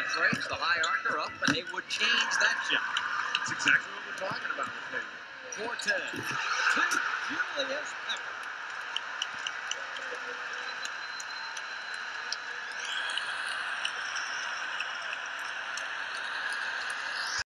that breaks the high archer up, and they would change that shot. That's exactly what we're talking about with Hayward. Cortez. Two.